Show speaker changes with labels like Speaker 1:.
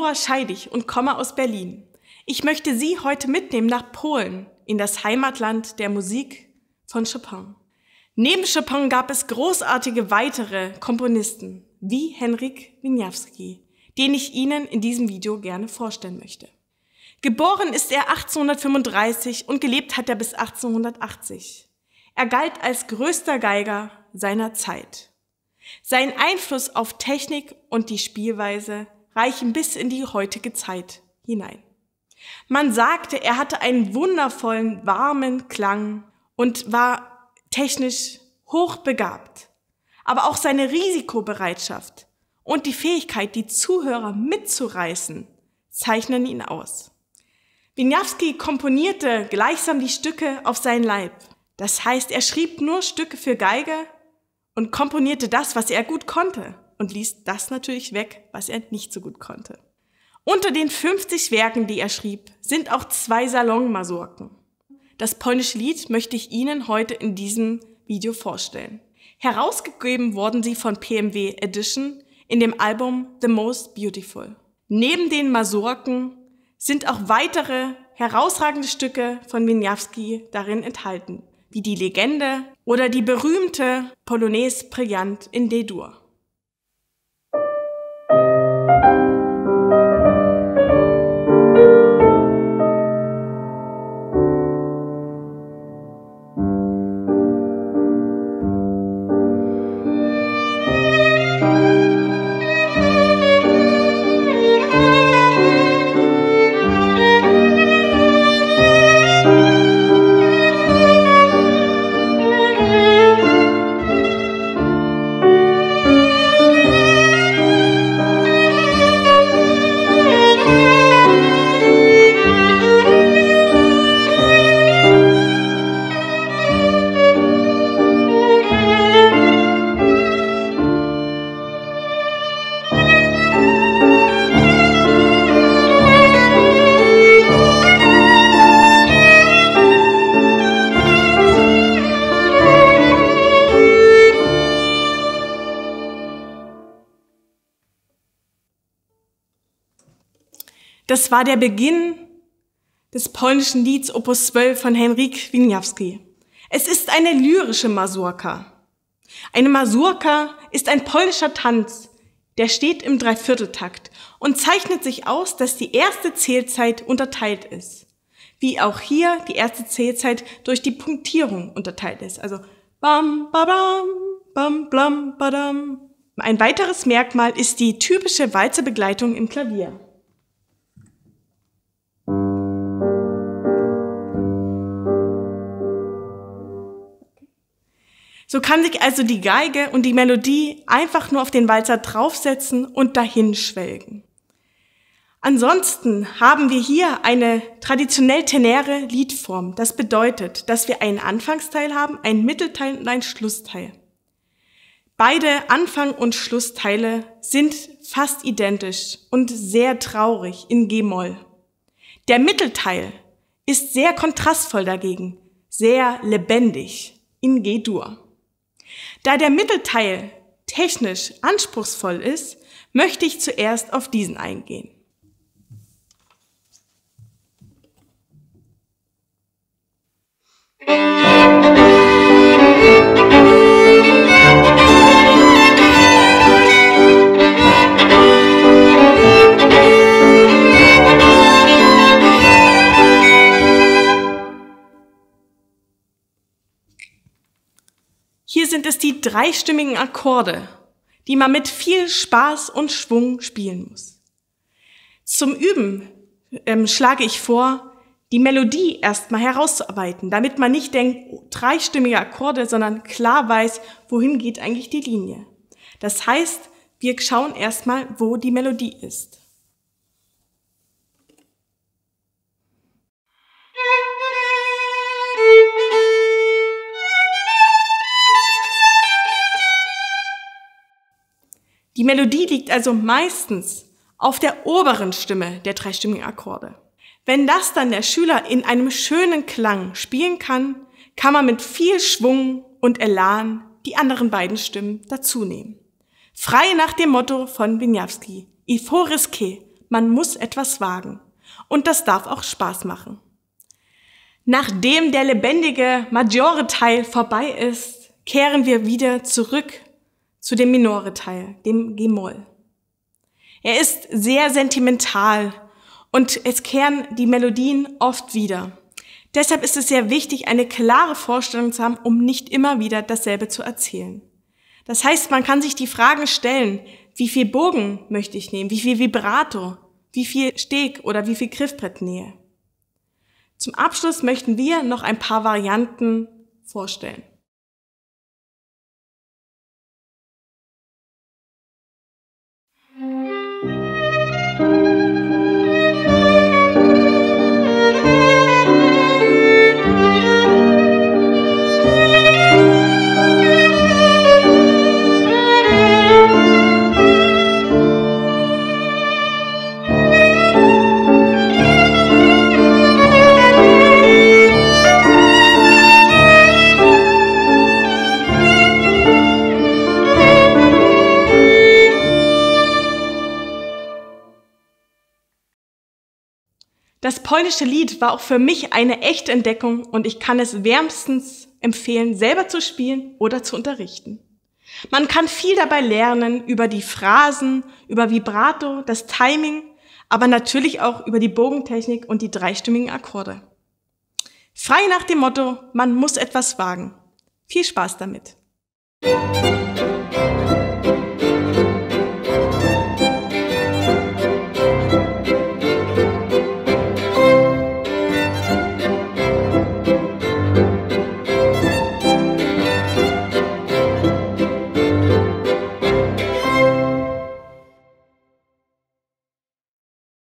Speaker 1: Nora Scheidig und komme aus Berlin. Ich möchte Sie heute mitnehmen nach Polen, in das Heimatland der Musik von Chopin. Neben Chopin gab es großartige weitere Komponisten, wie Henryk Wieniawski, den ich Ihnen in diesem Video gerne vorstellen möchte. Geboren ist er 1835 und gelebt hat er bis 1880. Er galt als größter Geiger seiner Zeit. Sein Einfluss auf Technik und die Spielweise reichen bis in die heutige Zeit hinein. Man sagte, er hatte einen wundervollen, warmen Klang und war technisch hochbegabt. Aber auch seine Risikobereitschaft und die Fähigkeit, die Zuhörer mitzureißen, zeichnen ihn aus. Wieniawski komponierte gleichsam die Stücke auf seinen Leib. Das heißt, er schrieb nur Stücke für Geige und komponierte das, was er gut konnte und ließ das natürlich weg, was er nicht so gut konnte. Unter den 50 Werken, die er schrieb, sind auch zwei Salonmasurken. Das polnische Lied möchte ich Ihnen heute in diesem Video vorstellen. Herausgegeben wurden sie von PMW Edition in dem Album The Most Beautiful. Neben den Masurken sind auch weitere herausragende Stücke von Wieniawski darin enthalten, wie die Legende oder die berühmte Polonaise Brillant in D-Dur. Das war der Beginn des polnischen Lieds Opus 12 von Henryk Wieniawski. Es ist eine lyrische Masurka. Eine Masurka ist ein polnischer Tanz, der steht im Dreivierteltakt und zeichnet sich aus, dass die erste Zählzeit unterteilt ist. Wie auch hier die erste Zählzeit durch die Punktierung unterteilt ist. Also bam, badam, bam, blam, badam. Ein weiteres Merkmal ist die typische Walzerbegleitung im Klavier. So kann sich also die Geige und die Melodie einfach nur auf den Walzer draufsetzen und dahin schwelgen. Ansonsten haben wir hier eine traditionell tenäre Liedform. Das bedeutet, dass wir einen Anfangsteil haben, einen Mittelteil und einen Schlussteil. Beide Anfang- und Schlussteile sind fast identisch und sehr traurig in G-Moll. Der Mittelteil ist sehr kontrastvoll dagegen, sehr lebendig in G-Dur. Da der Mittelteil technisch anspruchsvoll ist, möchte ich zuerst auf diesen eingehen. Hier sind es die dreistimmigen Akkorde, die man mit viel Spaß und Schwung spielen muss. Zum Üben ähm, schlage ich vor, die Melodie erstmal herauszuarbeiten, damit man nicht denkt, oh, dreistimmige Akkorde, sondern klar weiß, wohin geht eigentlich die Linie. Das heißt, wir schauen erstmal, wo die Melodie ist. Die Melodie liegt also meistens auf der oberen Stimme der dreistimmigen Akkorde. Wenn das dann der Schüler in einem schönen Klang spielen kann, kann man mit viel Schwung und Elan die anderen beiden Stimmen dazu nehmen. Frei nach dem Motto von Wieniawski, Il faut risquer, man muss etwas wagen. Und das darf auch Spaß machen. Nachdem der lebendige Maggiore-Teil vorbei ist, kehren wir wieder zurück zu dem Minore-Teil, dem G-Moll. Er ist sehr sentimental und es kehren die Melodien oft wieder. Deshalb ist es sehr wichtig, eine klare Vorstellung zu haben, um nicht immer wieder dasselbe zu erzählen. Das heißt, man kann sich die Fragen stellen, wie viel Bogen möchte ich nehmen, wie viel Vibrato, wie viel Steg oder wie viel Griffbrettnähe. Zum Abschluss möchten wir noch ein paar Varianten vorstellen. Das polnische Lied war auch für mich eine echte Entdeckung und ich kann es wärmstens empfehlen, selber zu spielen oder zu unterrichten. Man kann viel dabei lernen über die Phrasen, über Vibrato, das Timing, aber natürlich auch über die Bogentechnik und die dreistimmigen Akkorde. Frei nach dem Motto, man muss etwas wagen. Viel Spaß damit.